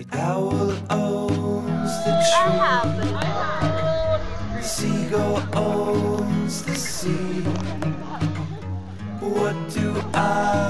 The owl owns the tree. The seagull owns the sea. What do I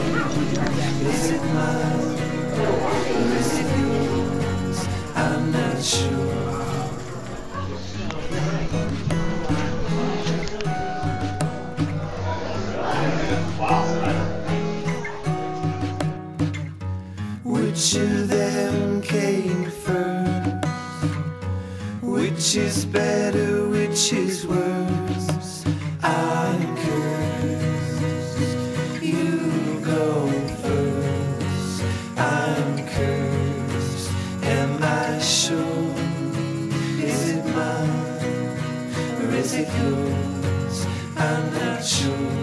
Which of them came first? Which is better? Which is worse? I'm cursed. You go first. I'm cursed. Am I sure? Is it mine or is it yours? I'm not sure.